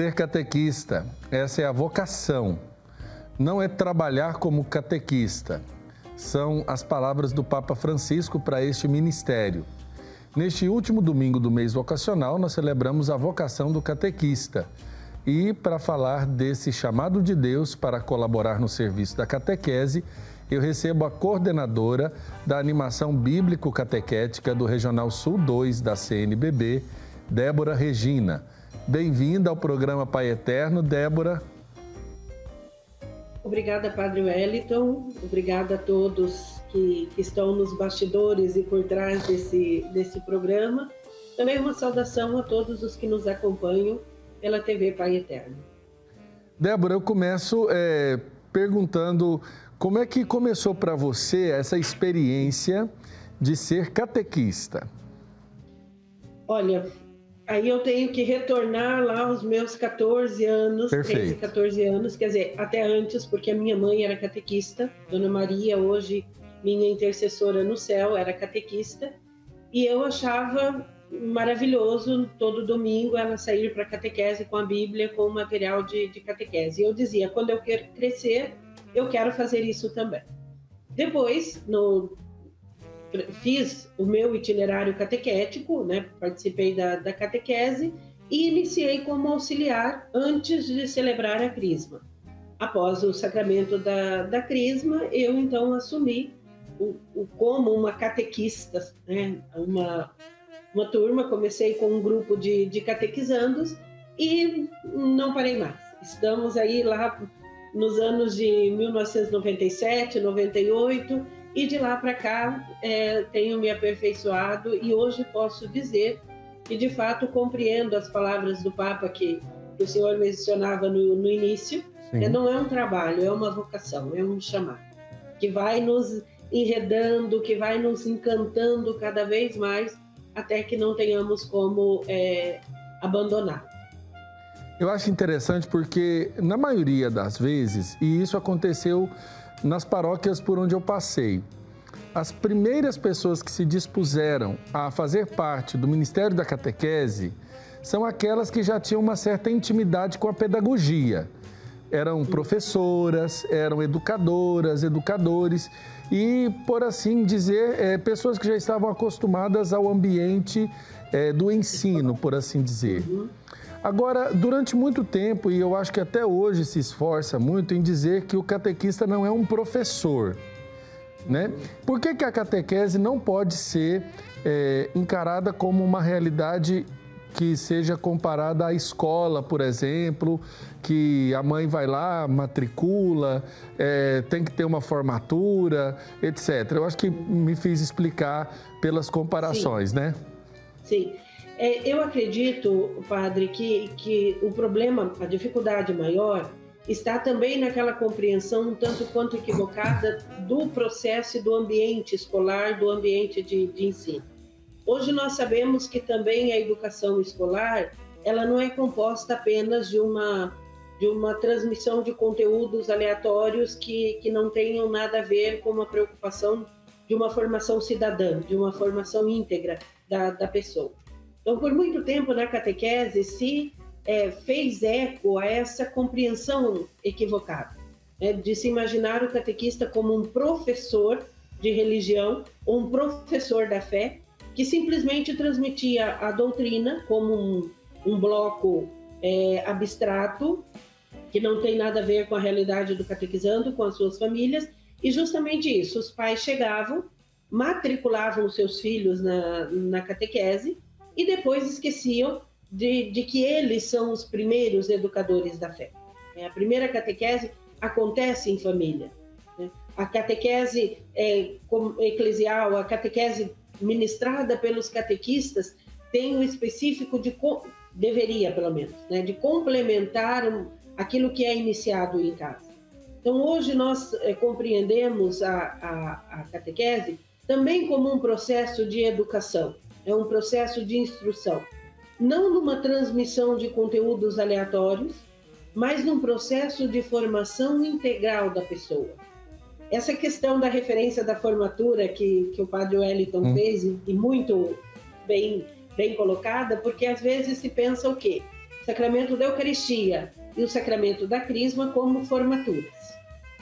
Ser catequista, essa é a vocação. Não é trabalhar como catequista. São as palavras do Papa Francisco para este ministério. Neste último domingo do mês vocacional, nós celebramos a vocação do catequista. E para falar desse chamado de Deus para colaborar no serviço da catequese, eu recebo a coordenadora da animação bíblico-catequética do Regional Sul 2 da CNBB, Débora Regina. Bem-vinda ao programa Pai Eterno, Débora. Obrigada, Padre Wellington. Obrigada a todos que, que, estão nos bastidores e por trás desse, desse programa. Também uma saudação a todos os que nos acompanham pela TV Pai Eterno. Débora, eu começo é, perguntando como é que começou para você essa experiência de ser catequista? Olha, Aí eu tenho que retornar lá aos meus 14 anos, Perfeito. 13, 14 anos, quer dizer, até antes, porque a minha mãe era catequista, Dona Maria, hoje minha intercessora no céu, era catequista, e eu achava maravilhoso todo domingo ela sair para catequese com a Bíblia, com o material de, de catequese. E eu dizia, quando eu quero crescer, eu quero fazer isso também. Depois, no fiz o meu itinerário catequético, né? participei da, da catequese e iniciei como auxiliar antes de celebrar a crisma. Após o sacramento da, da crisma, eu então assumi o, o como uma catequista, né? uma, uma turma, comecei com um grupo de, de catequizandos e não parei mais. Estamos aí lá nos anos de 1997, 98 e de lá para cá é, tenho me aperfeiçoado e hoje posso dizer que de fato compreendo as palavras do Papa que, o senhor mencionava no, no início. É, não é um trabalho, é uma vocação, é um chamado que vai nos enredando, que vai nos encantando cada vez mais até que não tenhamos como é, abandonar. Eu acho interessante porque, na maioria das vezes, e isso aconteceu nas paróquias por onde eu passei, as primeiras pessoas que se dispuseram a fazer parte do Ministério da Catequese são aquelas que já tinham uma certa intimidade com a pedagogia. Eram professoras, eram educadoras, educadores e, por assim dizer, é, pessoas que já estavam acostumadas ao ambiente é, do ensino, por assim dizer. Agora, durante muito tempo, e eu acho que até hoje se esforça muito em dizer que o catequista não é um professor. Né? Por que, que a catequese não pode ser é, encarada como uma realidade que seja comparada à escola, por exemplo, que a mãe vai lá, matricula, é, tem que ter uma formatura, etc. Eu acho que me fiz explicar pelas comparações, Sim. né? Sim. É, eu acredito, padre, que, que o problema, a dificuldade maior, está também naquela compreensão um tanto quanto equivocada do processo e do ambiente escolar, do ambiente de, de ensino. Hoje nós sabemos que também a educação escolar, ela não é composta apenas de uma de uma transmissão de conteúdos aleatórios que, que não tenham nada a ver com uma preocupação de uma formação cidadã, de uma formação íntegra da, da pessoa. Então, por muito tempo na catequese se é, fez eco a essa compreensão equivocada, né, de se imaginar o catequista como um professor de religião ou um professor da fé que simplesmente transmitia a doutrina como um, um bloco é, abstrato que não tem nada a ver com a realidade do catequizando, com as suas famílias, e justamente isso, os pais chegavam, matriculavam seus filhos na, na catequese, e depois esqueciam de, de que eles são os primeiros educadores da fé. É, a primeira catequese acontece em família. Né? A catequese é, eclesial, a catequese ministrada pelos catequistas tem o específico de deveria pelo menos, né, de complementar aquilo que é iniciado em casa. Então hoje nós é, compreendemos a, a, a catequese também como um processo de educação é um processo de instrução, não numa transmissão de conteúdos aleatórios, mas num processo de formação integral da pessoa. Essa questão da referência da formatura que, que o padre Wellington hum. fez, e muito bem, bem colocada, porque às vezes se pensa o quê? sacramento da Eucaristia e o sacramento da Crisma como formaturas.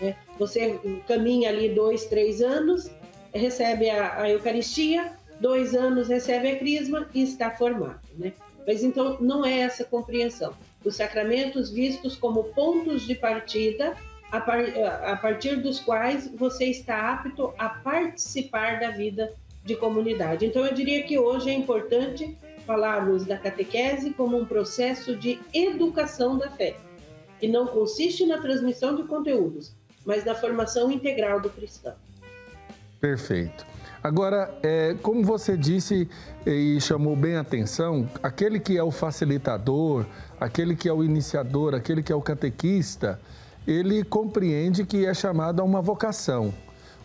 Né? Você caminha ali dois, três anos, recebe a, a, Eucaristia, dois anos recebe a Crisma e está formado. Né? Mas então não é essa compreensão. Os sacramentos vistos como pontos de partida a, par, a partir dos quais você está apto a participar da vida de comunidade. Então, eu diria que hoje é importante falarmos da catequese como um processo de educação da fé, que não consiste na transmissão de conteúdos, mas na formação integral do cristão. Perfeito. Agora, é, como você disse e chamou bem a atenção, aquele que é o facilitador, aquele que é o iniciador, aquele que é o catequista, ele compreende que é chamado a uma vocação.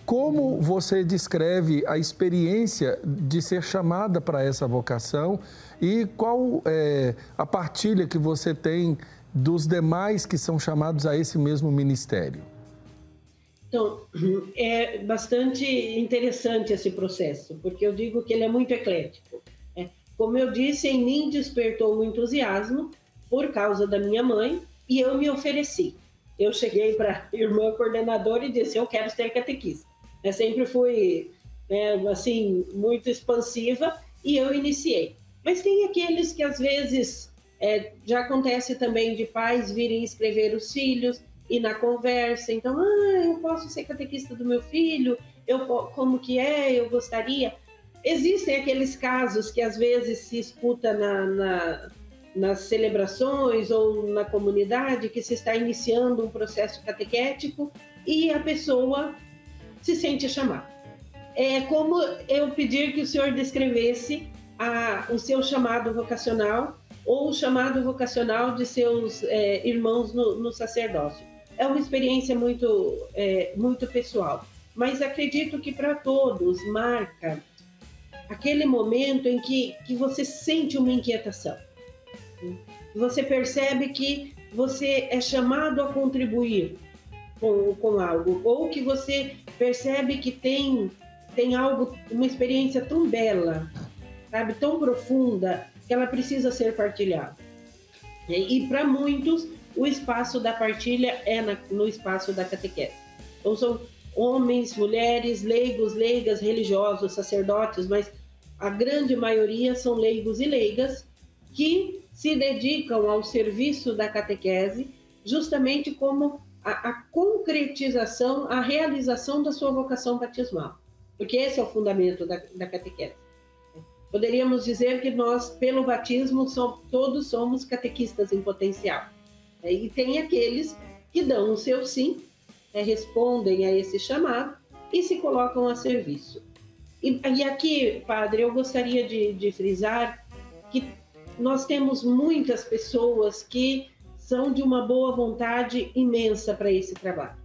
Como você descreve a experiência de ser chamada para essa vocação e qual é a partilha que você tem dos demais que são chamados a esse mesmo ministério? Então, é bastante interessante esse processo, porque eu digo que ele é muito eclético. Né? Como eu disse, em mim despertou o entusiasmo por causa da minha mãe e eu me ofereci eu cheguei para a irmã coordenadora e disse: Eu quero ser catequista. Eu sempre fui, né, assim, muito expansiva e eu iniciei. Mas tem aqueles que às vezes é, já acontece também de pais virem escrever os filhos e na conversa, então, ah, eu posso ser catequista do meu filho, eu como que é, eu gostaria. Existem aqueles casos que às vezes se escuta na, na nas celebrações ou na comunidade que se está iniciando um processo catequético e a pessoa se sente chamada. É como eu pedir que o senhor descrevesse a, o seu chamado vocacional ou o chamado vocacional de seus é, irmãos no, no, sacerdócio. É uma experiência muito, é, muito pessoal, mas acredito que para todos marca aquele momento em que, que você sente uma inquietação você percebe que você é chamado a contribuir com, com algo, ou que você percebe que tem, tem algo, uma experiência tão bela, sabe, tão profunda, que ela precisa ser partilhada. E, e para muitos, o espaço da partilha é na, no espaço da catequese. Então, são homens, mulheres, leigos, leigas, religiosos, sacerdotes, mas a grande maioria são leigos e leigas que se dedicam ao serviço da catequese, justamente como a, a, concretização, a realização da sua vocação batismal, porque esse é o fundamento da, da catequese. Poderíamos dizer que nós, pelo batismo, somos, todos somos catequistas em potencial. E tem aqueles que dão o seu sim, é, respondem a esse chamado e se colocam a serviço. E, e aqui, padre, eu gostaria de, de frisar que nós temos muitas pessoas que são de uma boa vontade imensa para esse trabalho.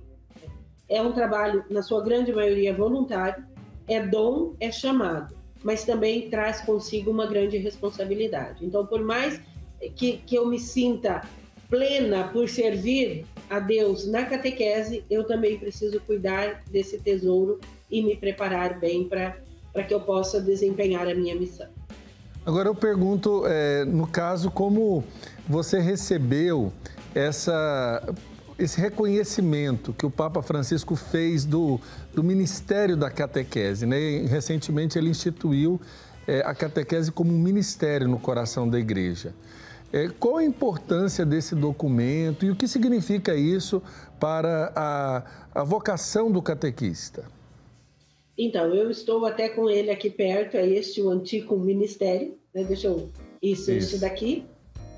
É um trabalho, na sua grande maioria, voluntário, é dom, é chamado, mas também traz consigo uma grande responsabilidade. Então, por mais que, que eu me sinta plena por servir a Deus na catequese, eu também preciso cuidar desse tesouro e me preparar bem para que eu possa desempenhar a minha missão. Agora eu pergunto, é, no caso, como você recebeu essa, esse reconhecimento que o Papa Francisco fez do, do Ministério da Catequese. Né? Recentemente ele instituiu é, a catequese como um ministério no coração da igreja. É, qual a importância desse documento e o que significa isso para a, a vocação do catequista? Então, eu estou até com ele aqui perto, é este o antigo ministério, né? deixa eu... Isso, isso, isso daqui,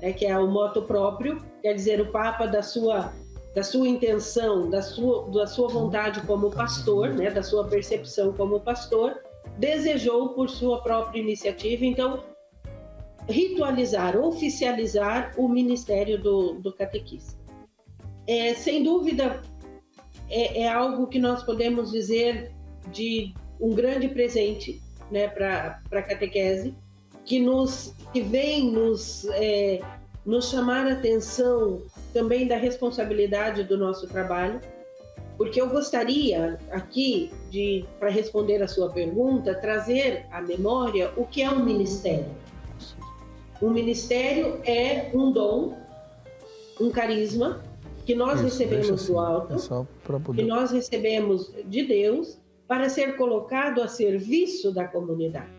né? que é o moto próprio, quer dizer, o Papa da sua, da sua intenção, da sua, da sua vontade como pastor, né? da sua percepção como pastor, desejou por sua própria iniciativa, então, ritualizar, oficializar o ministério do, do catequista. É, sem dúvida, é, é algo que nós podemos dizer de um grande presente né, para a catequese, que, nos, que vem nos, é, nos chamar a atenção também da responsabilidade do nosso trabalho, porque eu gostaria aqui, de para responder a sua pergunta, trazer à memória o que é um ministério. O ministério é um dom, um carisma que nós Isso, recebemos assim, do alto, é poder... que nós recebemos de Deus para ser colocado a serviço da comunidade.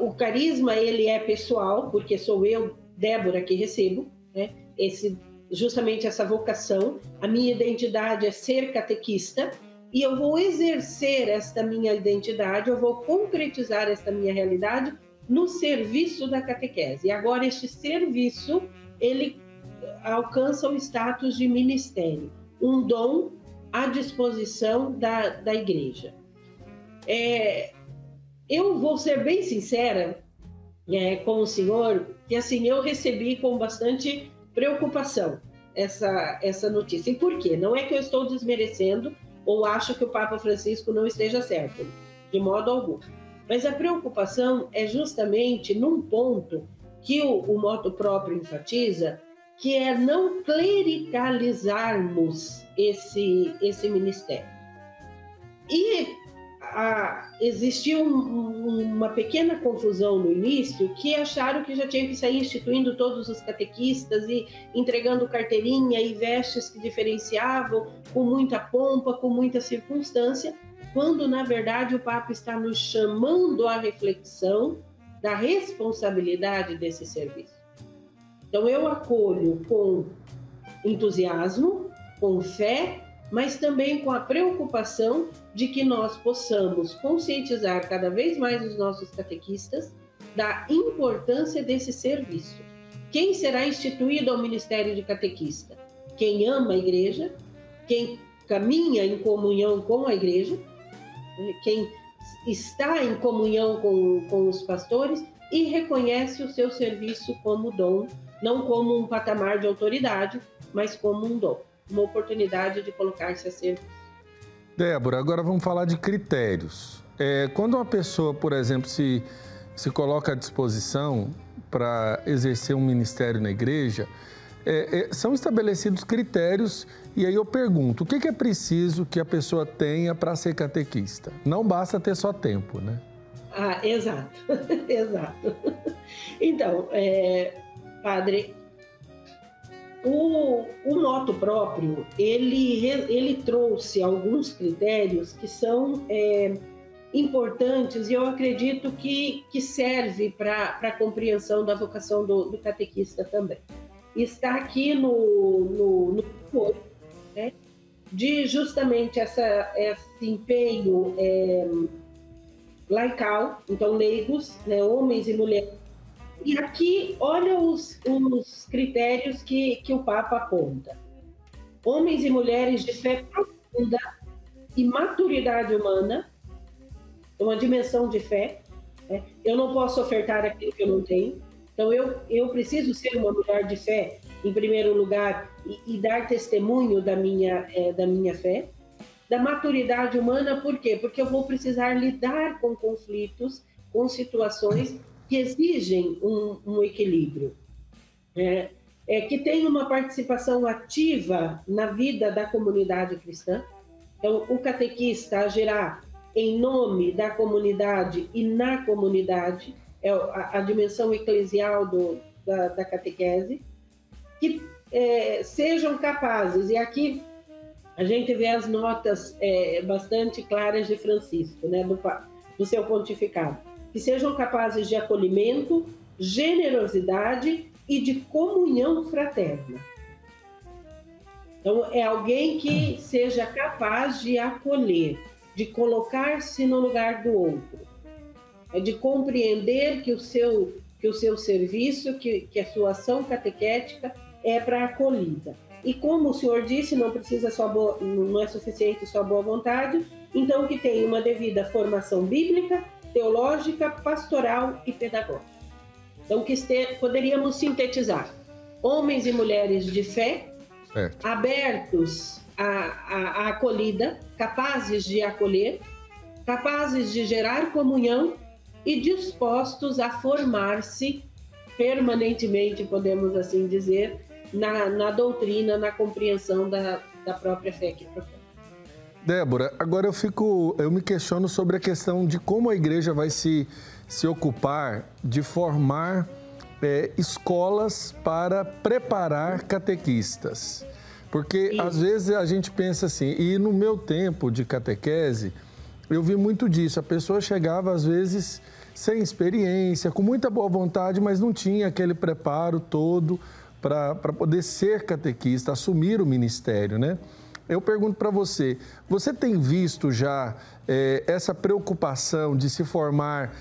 O carisma ele é pessoal, porque sou eu, Débora, que recebo, né? Esse justamente essa vocação. A minha identidade é ser catequista e eu vou exercer esta minha identidade, eu vou concretizar esta minha realidade no serviço da catequese. E agora este serviço, ele alcança o status de ministério, um dom à disposição da, da igreja. É, eu vou ser bem sincera é, com o senhor, que assim, eu recebi com bastante preocupação essa, essa notícia. E por quê? Não é que eu estou desmerecendo ou acho que o Papa Francisco não esteja certo, de modo algum. Mas a preocupação é justamente num ponto que o, o moto próprio enfatiza, que é não clericalizarmos esse, esse ministério. E a, existiu um, uma pequena confusão no início que acharam que já tinha que sair instituindo todos os catequistas e entregando carteirinha e vestes que diferenciavam com muita pompa, com muita circunstância, quando na verdade o Papa está nos chamando à reflexão da responsabilidade desse serviço. Então eu acolho com entusiasmo, com fé mas também com a preocupação de que nós possamos conscientizar cada vez mais os nossos catequistas da importância desse serviço. Quem será instituído ao ministério de catequista? Quem ama a igreja, quem caminha em comunhão com a igreja? Quem está em comunhão com, com os pastores e reconhece o seu serviço como dom, não como um patamar de autoridade, mas como um dom uma oportunidade de colocar-se a serviço. Débora, agora vamos falar de critérios. É, quando uma pessoa, por exemplo, se, se coloca à disposição para exercer um ministério na igreja, é, é, são estabelecidos critérios e aí eu pergunto, o que, que é preciso que a pessoa tenha para ser catequista? Não basta ter só tempo, né? Ah, exato, exato. Então, é, padre, o, o moto próprio, ele, ele trouxe alguns critérios que são é, importantes e eu acredito que, que serve para a compreensão da vocação do, do, catequista também. Está aqui no, no, no né, de justamente essa, esse empenho é, laical, então leigos, né, homens e mulheres e aqui, olha os, os critérios que, que o Papa aponta: homens e mulheres de fé profunda e maturidade humana, uma dimensão de fé. Né? Eu não posso ofertar aquilo que eu não tenho. Então, eu, eu preciso ser uma mulher de fé, em primeiro lugar, e, e dar testemunho da minha, é, da minha fé. Da maturidade humana, por quê? Porque eu vou precisar lidar com conflitos, com situações que exigem um, um equilíbrio, é, é, que tem uma participação ativa na vida da comunidade cristã. Então, o catequista agirá em nome da comunidade e na comunidade, é a, a dimensão eclesial do, da, da catequese, que é, sejam capazes, e aqui a gente vê as notas é, bastante claras de Francisco, né, do, do seu pontificado que sejam capazes de acolhimento, generosidade e de comunhão fraterna. Então, é alguém que seja capaz de acolher, de colocar-se no lugar do outro, é de compreender que o seu, que o seu serviço, que, que a sua ação catequética é para acolhida. E como o senhor disse, não precisa só boa, não é suficiente só boa vontade, então que tenha uma devida formação bíblica teológica, pastoral e pedagógica. Então, que este, poderíamos sintetizar: homens e mulheres de fé, certo. abertos à, à, à acolhida, capazes de acolher, capazes de gerar comunhão e dispostos a formar-se permanentemente, podemos assim dizer, na, na doutrina, na compreensão da, da própria fé que professa. Débora, agora eu fico, eu me questiono sobre a questão de como a igreja vai se, se ocupar de formar é, escolas para preparar catequistas. Porque às vezes a gente pensa assim, e no meu tempo de catequese, eu vi muito disso. A pessoa chegava às vezes sem experiência, com muita boa vontade, mas não tinha aquele preparo todo para poder ser catequista, assumir o ministério, né? Eu pergunto para você, você tem visto já é, essa preocupação de se formar,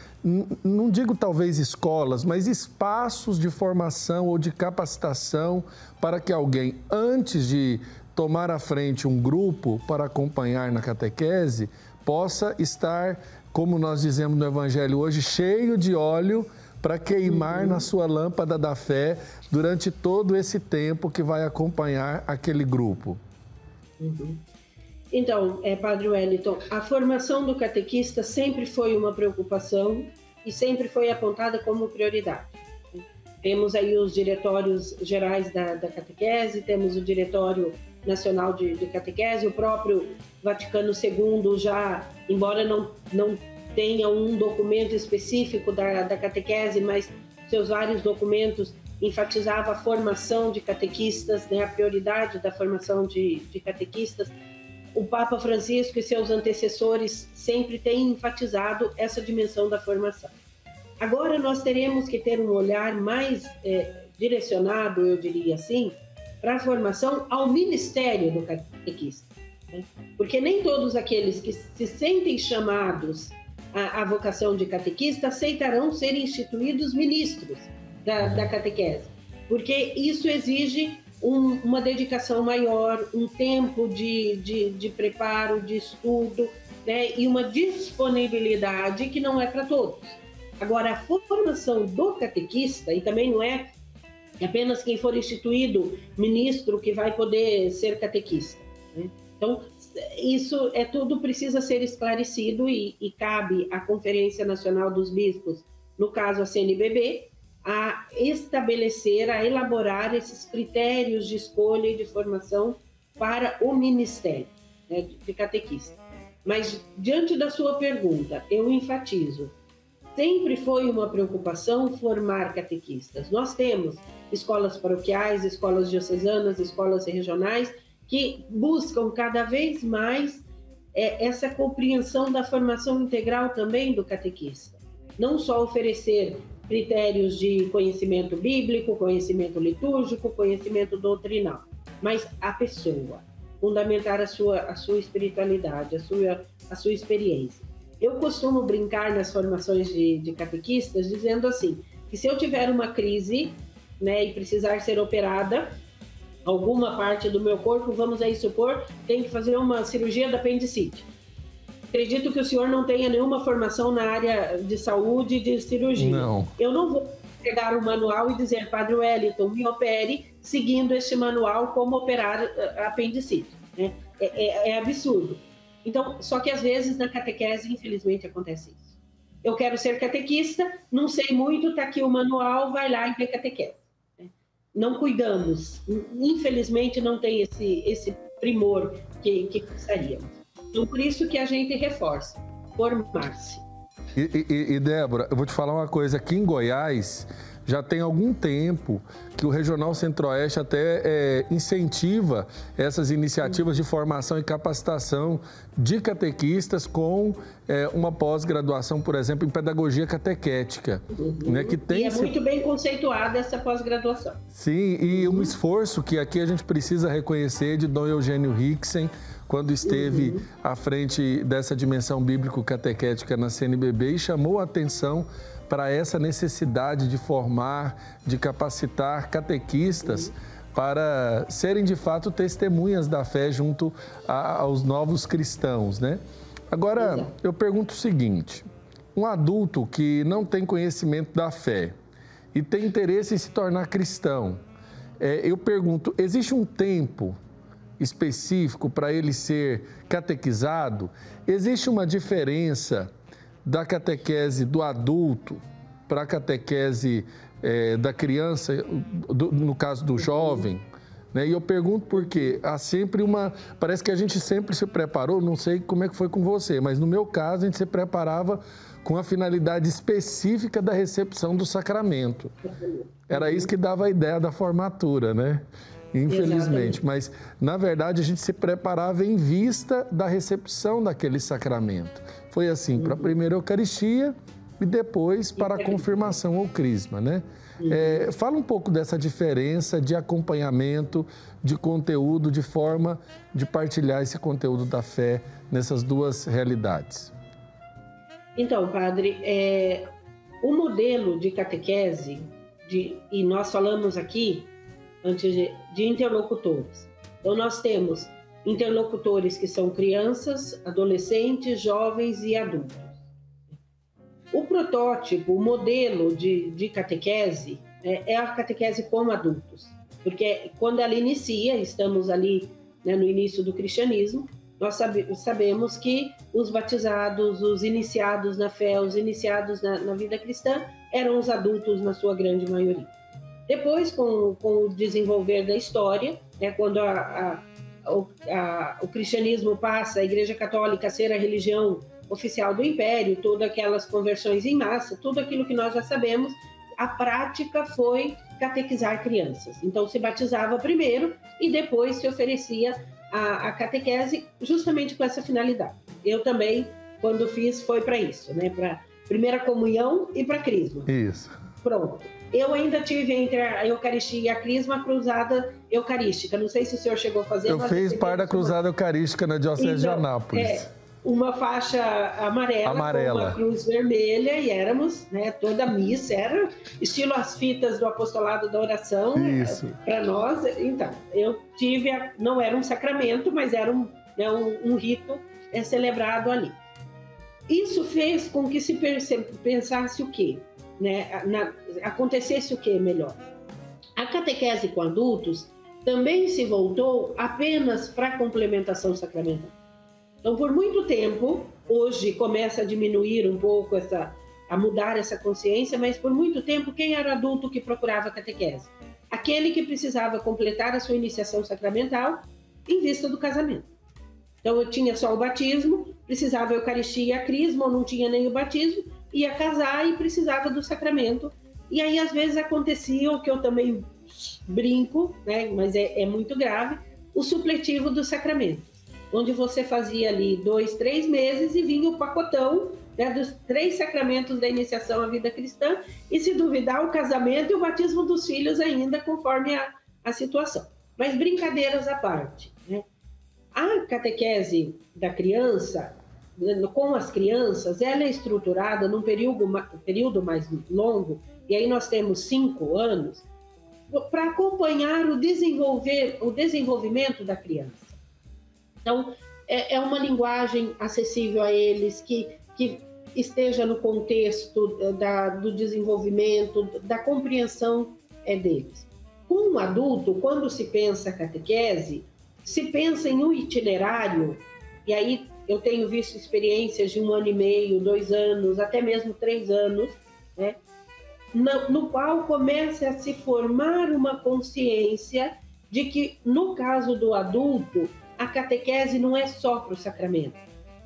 não digo talvez escolas, mas espaços de formação ou de capacitação para que alguém, antes de tomar à frente um grupo para acompanhar na catequese, possa estar, como nós dizemos no Evangelho hoje, cheio de óleo para queimar uhum. na sua lâmpada da fé durante todo esse tempo que vai acompanhar aquele grupo. Uhum. Então, é, Padre Wellington, a formação do catequista sempre foi uma preocupação e sempre foi apontada como prioridade. Temos aí os diretórios gerais da, da catequese, temos o Diretório Nacional de, de, Catequese, o próprio Vaticano II já, embora não, não tenha um documento específico da, da catequese, mas seus vários documentos enfatizava a formação de catequistas, né, a prioridade da formação de, de catequistas. O Papa Francisco e seus antecessores sempre têm enfatizado essa dimensão da formação. Agora nós teremos que ter um olhar mais é, direcionado, eu diria assim, para a formação ao ministério do catequista. Né? Porque nem todos aqueles que se sentem chamados à, à vocação de catequista aceitarão ser instituídos ministros da, da catequese, porque isso exige um, uma dedicação maior, um tempo de, de, de preparo, de estudo, né, e uma disponibilidade que não é para todos. Agora, a formação do catequista, e também não é apenas quem for instituído ministro que vai poder ser catequista. Né? Então, isso é tudo precisa ser esclarecido e, e cabe à Conferência Nacional dos Bispos, no caso a CNBB, a estabelecer, a elaborar esses critérios de escolha e de formação para o ministério né, de catequista. Mas, diante da sua pergunta, eu enfatizo: sempre foi uma preocupação formar catequistas. Nós temos escolas paroquiais, escolas diocesanas, escolas regionais, que buscam cada vez mais é, essa compreensão da formação integral também do catequista. Não só oferecer critérios de conhecimento bíblico, conhecimento litúrgico, conhecimento doutrinal, mas a pessoa, fundamentar a sua, a sua espiritualidade, a sua, a sua experiência. Eu costumo brincar nas formações de, de catequistas dizendo assim, que se eu tiver uma crise né, e precisar ser operada, alguma parte do meu corpo, vamos aí supor, tem que fazer uma cirurgia da apendicite Acredito que o senhor não tenha nenhuma formação na área de saúde e de cirurgia. Não. Eu não vou pegar o manual e dizer, Padre Wellington, me opere seguindo este manual como operar a apendicite. Né? É, é, é absurdo. Então, só que às vezes na catequese, infelizmente, acontece isso. Eu quero ser catequista, não sei muito, está aqui o manual, vai lá e vê catequese. Né? Não cuidamos. Infelizmente, não tem esse, esse primor que, que gostaríamos. Então, por isso que a gente reforça, formar-se. E, e, e, Débora, eu vou te falar uma coisa. Aqui em Goiás, já tem algum tempo que o Regional Centro-Oeste até é, incentiva essas iniciativas de formação e capacitação de catequistas com é, uma pós-graduação, por exemplo, em pedagogia catequética. Uhum. Né, que tem e é muito bem conceituada essa pós-graduação. Sim, e um esforço que aqui a gente precisa reconhecer de Dom Eugênio Hicksen, quando esteve uhum. à frente dessa dimensão bíblico-catequética na CNBB e chamou a atenção para essa necessidade de formar, de capacitar catequistas para serem de fato testemunhas da fé junto a, aos novos cristãos, né? Agora, eu pergunto o seguinte: um adulto que não tem conhecimento da fé e tem interesse em se tornar cristão, é, eu pergunto, existe um tempo específico para ele ser catequizado, existe uma diferença da catequese do adulto para a catequese é, da criança, do, no caso do jovem? Né? E eu pergunto por quê? Há sempre uma. Parece que a gente sempre se preparou, não sei como é que foi com você, mas no meu caso a gente se preparava com a finalidade específica da recepção do sacramento. Era isso que dava a ideia da formatura, né? Infelizmente, Exatamente. mas na verdade a gente se preparava em vista da recepção daquele sacramento. Foi assim para a primeira Eucaristia e depois para a confirmação ou crisma, né? É, fala um pouco dessa diferença de acompanhamento, de conteúdo, de forma de partilhar esse conteúdo da fé nessas duas realidades. Então, padre, é, o modelo de catequese, de, e nós falamos aqui antes de, de interlocutores. Então, nós temos interlocutores que são crianças, adolescentes, jovens e adultos. O protótipo, o modelo de, de catequese é, é, a catequese com adultos, porque quando ela inicia, estamos ali né, no início do cristianismo, nós sabe, sabemos que os batizados, os iniciados na fé, os iniciados na, na vida cristã, eram os adultos na sua grande maioria. Depois, com, com o desenvolver da história, né, quando a, a, o, a, o cristianismo passa, a Igreja Católica a ser a religião oficial do Império, todas aquelas conversões em massa, tudo aquilo que nós já sabemos, a prática foi catequizar crianças. Então, se batizava primeiro e depois se oferecia a, a catequese justamente com essa finalidade. Eu também, quando fiz, foi para isso, né? Para primeira comunhão e para crisma. Isso. Pronto. Eu ainda tive entre a Eucaristia e a Crisma cruzada eucarística. Não sei se o senhor chegou a fazer. Eu fiz parte da cruzada eucarística na Diocese então, de Anápolis. É, uma faixa amarela, amarela. com uma cruz vermelha e éramos, né, toda a missa era estilo as fitas do apostolado da oração para nós. Então, eu tive, a, não era um sacramento, mas era um, né, um, um rito é, celebrado ali. Isso fez com que se pensasse o quê? Né, na, acontecesse o quê melhor? A catequese com adultos também se voltou apenas para a complementação sacramental. Então, por muito tempo, hoje começa a diminuir um pouco essa, a mudar essa consciência, mas por muito tempo, quem era adulto que procurava catequese? Aquele que precisava completar a sua iniciação sacramental em vista do casamento. Então, eu tinha só o batismo, precisava a Eucaristia e a Crisma, ou não tinha nem o batismo, ia casar e precisava do sacramento. E aí, às vezes, acontecia o que eu também brinco, né, mas é, é muito grave, o supletivo do sacramento onde você fazia ali dois, três meses e vinha o pacotão né, dos três sacramentos da iniciação à vida cristã e, se duvidar, o casamento e o batismo dos filhos ainda, conforme a, a situação. Mas brincadeiras à parte. Né? A catequese da criança, com as crianças, ela é estruturada num período, período mais longo, e aí nós temos cinco anos, para acompanhar o, desenvolver, o desenvolvimento da criança. Então, é, é uma linguagem acessível a eles, que, que esteja no contexto eh, da, do desenvolvimento, da compreensão é, deles. Com um adulto, quando se pensa catequese, se pensa em um itinerário, e aí eu tenho visto experiências de um ano e meio, dois anos, até mesmo três anos, né, no, no qual começa a se formar uma consciência de que, no caso do adulto, a catequese não é só para o sacramento,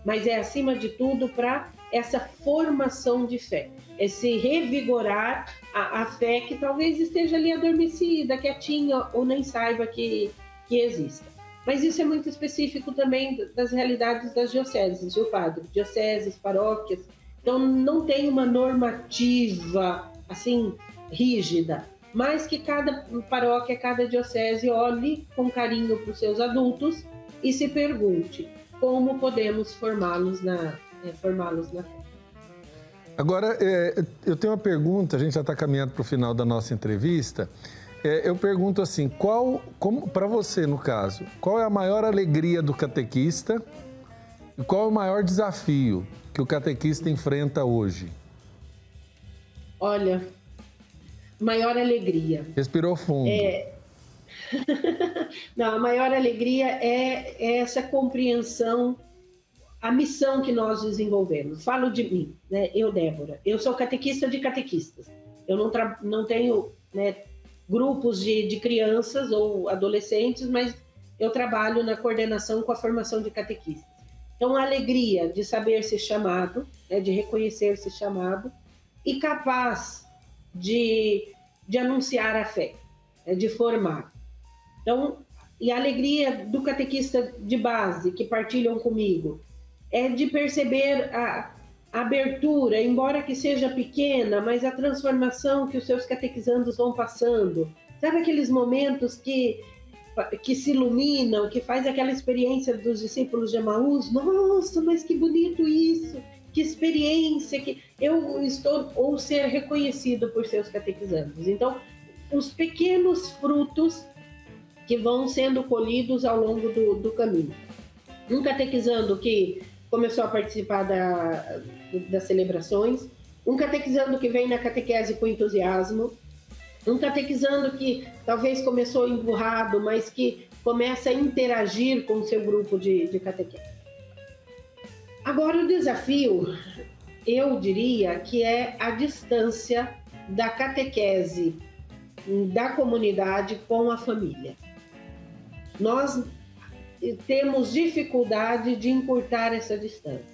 mas é acima de tudo para essa formação de fé, esse revigorar a, a, fé que talvez esteja ali adormecida, quietinha ou nem saiba que, que exista. Mas isso é muito específico também das realidades das dioceses, viu, padre? Dioceses, paróquias. Então, não tem uma normativa, assim, rígida, mas que cada paróquia, cada diocese olhe com carinho para os seus adultos e se pergunte como podemos formá-los na, é, formá-los na fé. Agora, é, eu tenho uma pergunta, a gente já está caminhando para o final da nossa entrevista. É, eu pergunto assim, qual, para você no caso, qual é a maior alegria do catequista e qual é o maior desafio que o catequista enfrenta hoje? Olha, maior alegria. Respirou fundo. É, Não, a maior alegria é, é, essa compreensão, a missão que nós desenvolvemos. Falo de mim, né? Eu, Débora. Eu sou catequista de catequistas. Eu não, não tenho né, grupos de, de crianças ou adolescentes, mas eu trabalho na coordenação com a formação de catequistas. Então, a alegria de saber ser chamado, né, de reconhecer ser chamado, e capaz de, de anunciar a fé, né, de formar. Então, e a alegria do catequista de base que partilham comigo é de perceber a, abertura, embora que seja pequena, mas a transformação que os seus catequizandos vão passando. Sabe aqueles momentos que que se iluminam, que faz aquela experiência dos discípulos de Emaús, nossa, mas que bonito isso, que experiência, que eu estou ou ser reconhecido por seus catequizandos. Então, os pequenos frutos que vão sendo colhidos ao longo do, do caminho. Um catequizando que começou a participar da, das celebrações, um catequizando que vem na catequese com entusiasmo, um catequizando que talvez começou emburrado, mas que começa a interagir com o seu grupo de, de catequese. Agora, o desafio, eu diria que é a distância da catequese da comunidade com a família. Nós temos dificuldade de encurtar essa distância.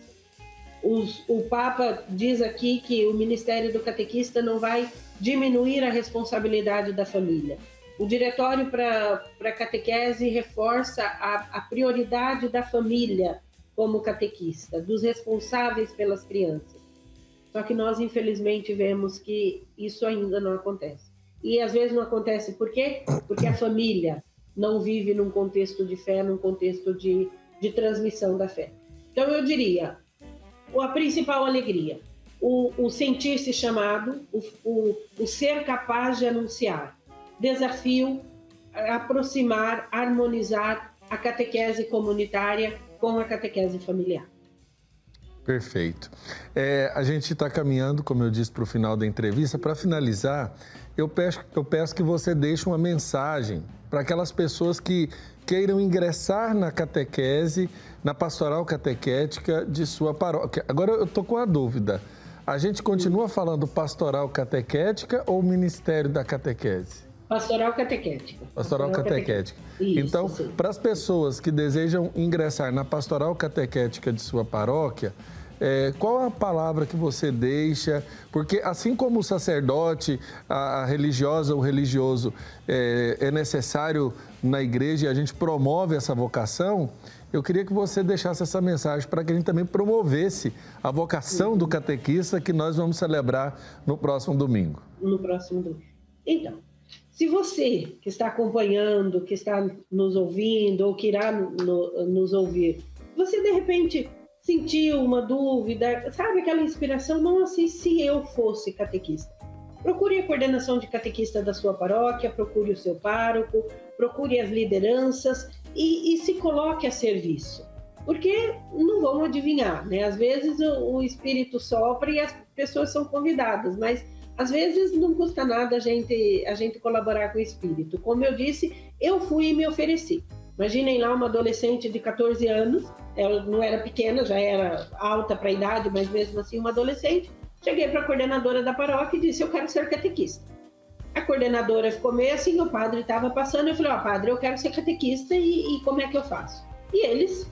Os, o Papa diz aqui que o Ministério do Catequista não vai diminuir a responsabilidade da família. O Diretório para a Catequese reforça a, a prioridade da família como catequista, dos responsáveis pelas crianças. Só que nós, infelizmente, vemos que isso ainda não acontece. E às vezes não acontece por quê? Porque a família não vive num contexto de fé, num contexto de, de transmissão da fé. Então eu diria, a principal alegria, o, o sentir-se chamado, o, o, o ser capaz de anunciar. Desafio aproximar, harmonizar a catequese comunitária com a catequese familiar. Perfeito. É, a gente está caminhando, como eu disse, para o final da entrevista. Para finalizar, eu peço, eu peço que você deixe uma mensagem para aquelas pessoas que queiram ingressar na catequese, na pastoral catequética de sua paróquia. Agora eu estou com a dúvida. A gente continua falando pastoral catequética ou ministério da catequese? Pastoral catequética. Pastoral, pastoral catequética. Isso, então, para as pessoas que desejam ingressar na pastoral catequética de sua paróquia, é, qual a palavra que você deixa? Porque assim como o sacerdote, a, a religiosa, o religioso é, é necessário na igreja e a gente promove essa vocação, eu queria que você deixasse essa mensagem para que a gente também promovesse a vocação do catequista que nós vamos celebrar no próximo domingo. No próximo domingo. Então, se você que está acompanhando, que está nos ouvindo ou que irá no, nos ouvir, você de repente sentiu uma dúvida, sabe aquela inspiração, não assim se eu fosse catequista. Procure a coordenação de catequista da sua paróquia, procure o seu pároco, procure as lideranças e, e se coloque a serviço. Porque não vão adivinhar, né? Às vezes o, o espírito sopra e as pessoas são convidadas, mas às vezes não custa nada a gente, a gente colaborar com o espírito. Como eu disse, eu fui e me ofereci. Imaginem lá uma adolescente de 14 anos, ela não era pequena, já era alta para a idade, mas mesmo assim uma adolescente. Cheguei para a coordenadora da paróquia e disse: Eu quero ser catequista. A coordenadora ficou meio assim, o padre estava passando, eu falei, ó, oh, padre, eu quero ser catequista e, e, como é que eu faço? E eles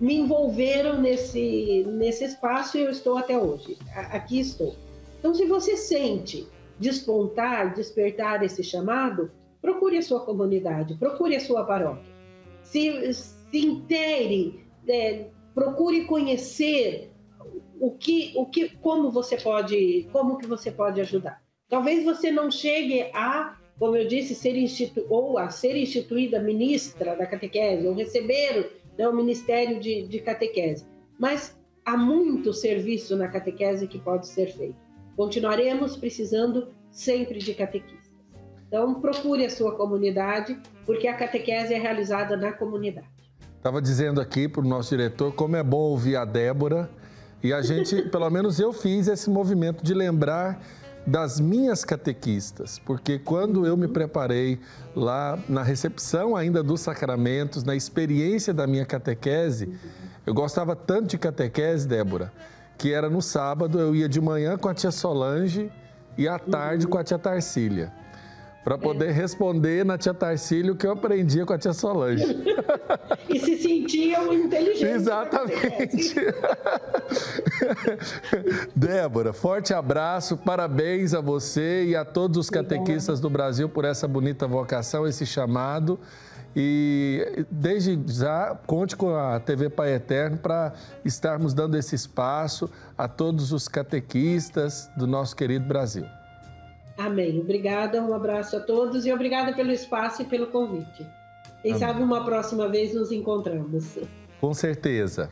me envolveram nesse, nesse espaço e eu estou até hoje. Aqui estou. Então, se você sente despontar, despertar esse chamado, procure a sua comunidade, procure a sua paróquia. Se, se inteire, é, procure conhecer o que, o que, como você pode, como que você pode ajudar. Talvez você não chegue a, como eu disse, ser institu ou a ser instituída ministra da catequese, ou receber né, o ministério de, de catequese. Mas há muito serviço na catequese que pode ser feito. Continuaremos precisando sempre de catequistas. Então, procure a sua comunidade, porque a catequese é realizada na comunidade. Estava dizendo aqui para o nosso diretor como é bom ouvir a Débora. E a gente, pelo menos eu fiz esse movimento de lembrar das minhas catequistas, porque quando eu me preparei lá na recepção ainda dos sacramentos, na experiência da minha catequese, eu gostava tanto de catequese, Débora, que era no sábado, eu ia de manhã com a tia Solange e à tarde com a tia Tarsília. Para poder é. responder na tia Tarcílio o que eu aprendia com a tia Solange. e se sentiam inteligentes. Exatamente. Débora, forte abraço, parabéns a você e a todos os catequistas do Brasil por essa bonita vocação, esse chamado. E desde já, conte com a TV Pai Eterno para estarmos dando esse espaço a todos os catequistas do nosso querido Brasil. Amém. Obrigada, um abraço a todos e obrigada pelo espaço e pelo convite. Quem Amém. sabe uma próxima vez nos encontramos. Com certeza.